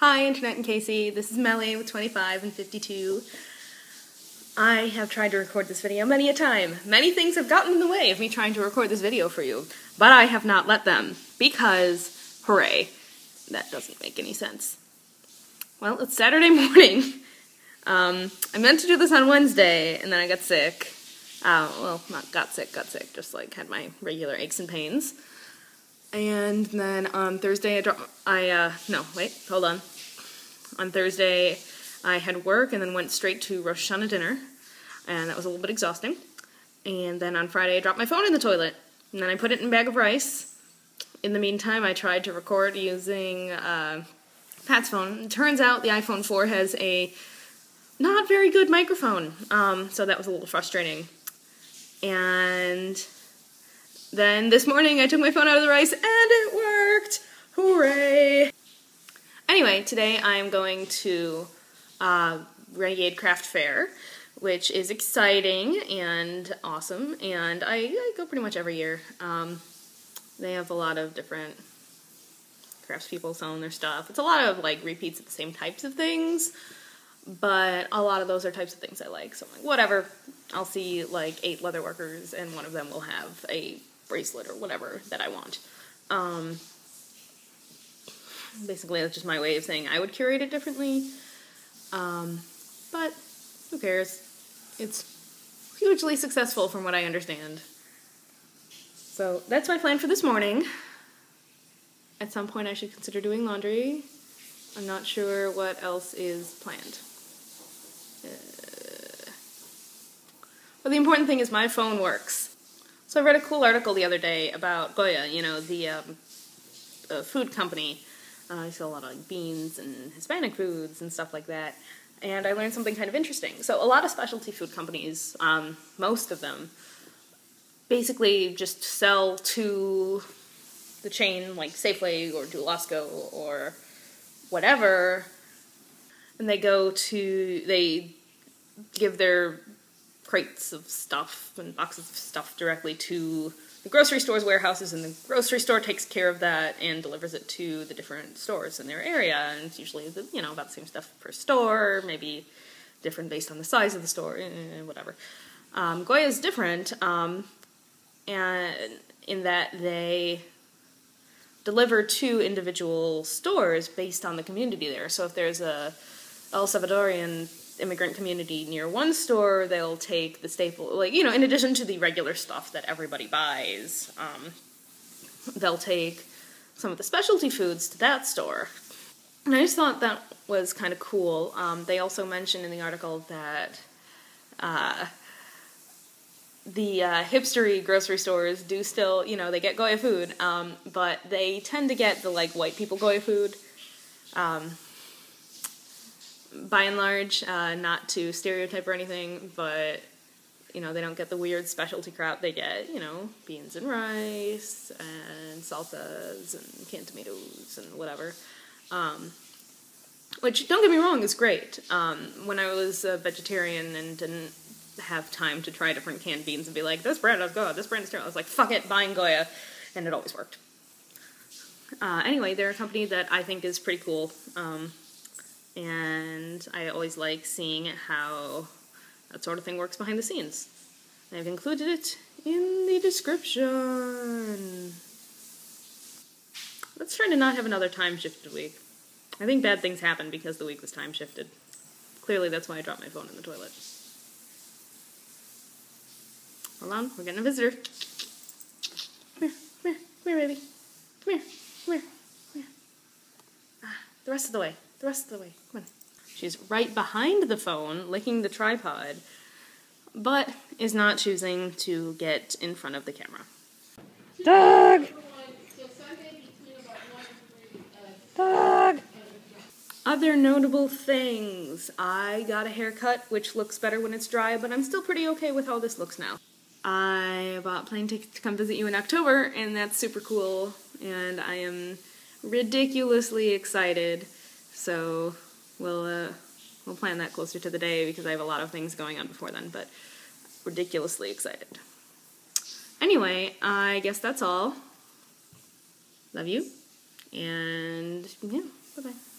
Hi, Internet and Casey. This is Meli with 25 in 52. I have tried to record this video many a time. Many things have gotten in the way of me trying to record this video for you, but I have not let them because, hooray, that doesn't make any sense. Well, it's Saturday morning. Um, I meant to do this on Wednesday, and then I got sick. Uh, well, not got sick, got sick, just like had my regular aches and pains. And then on Thursday, I dropped, I, uh, no, wait, hold on. On Thursday, I had work and then went straight to Rosh Hashanah dinner, and that was a little bit exhausting. And then on Friday, I dropped my phone in the toilet, and then I put it in a bag of rice. In the meantime, I tried to record using uh, Pat's phone. It turns out the iPhone 4 has a not very good microphone, um, so that was a little frustrating. And then this morning I took my phone out of the rice and it worked! Hooray! Anyway, today I am going to uh, Renegade Craft Fair, which is exciting and awesome, and I, I go pretty much every year. Um, they have a lot of different craftspeople selling their stuff. It's a lot of like repeats of the same types of things, but a lot of those are types of things I like. So I'm like, whatever. I'll see like eight leather workers, and one of them will have a bracelet or whatever that I want. Um, basically, that's just my way of saying I would curate it differently. Um, but who cares? It's hugely successful from what I understand. So that's my plan for this morning. At some point, I should consider doing laundry. I'm not sure what else is planned. Uh, but the important thing is my phone works. So I read a cool article the other day about Goya, you know, the um, uh, food company. Uh, I sell a lot of like, beans and Hispanic foods and stuff like that. And I learned something kind of interesting. So a lot of specialty food companies, um, most of them, basically just sell to the chain like Safeway or Dulasco or whatever, and they go to they give their crates of stuff and boxes of stuff directly to the grocery store's warehouses, and the grocery store takes care of that and delivers it to the different stores in their area. And it's usually the, you know about the same stuff per store, maybe different based on the size of the store, eh, whatever. Um, Goya is different, um, and in that they deliver to individual stores based on the community there. So if there's a El Salvadorian immigrant community near one store, they'll take the staple, like, you know, in addition to the regular stuff that everybody buys, um, they'll take some of the specialty foods to that store. And I just thought that was kind of cool. Um, they also mentioned in the article that uh, the uh, hipstery grocery stores do still, you know, they get Goya food, um, but they tend to get the like white people Goya food. Um, by and large, uh, not to stereotype or anything, but you know, they don't get the weird specialty crap. They get, you know, beans and rice and salsas and canned tomatoes and whatever. Um, which, don't get me wrong, is great. Um, when I was a vegetarian and didn't have time to try different canned beans and be like, this brand is good, this brand is terrible. I was like, fuck it, buying Goya, and it always worked. Uh, anyway, they're a company that I think is pretty cool, um, and I always like seeing how that sort of thing works behind the scenes. I've included it in the description. Let's try to not have another time shifted week. I think bad things happen because the week was time shifted. Clearly, that's why I dropped my phone in the toilet. Hold on, we're getting a visitor. Come here, come here, come here, baby. Come here, come here, come here. Ah, the rest of the way, the rest of the way. Come on. She's right behind the phone, licking the tripod, but is not choosing to get in front of the camera. Dog! Dog! Other notable things. I got a haircut, which looks better when it's dry, but I'm still pretty okay with how this looks now. I bought plane tickets to come visit you in October, and that's super cool, and I am ridiculously excited. So we'll uh, we'll plan that closer to the day because I have a lot of things going on before then, but ridiculously excited. Anyway, I guess that's all. Love you, and yeah, bye bye.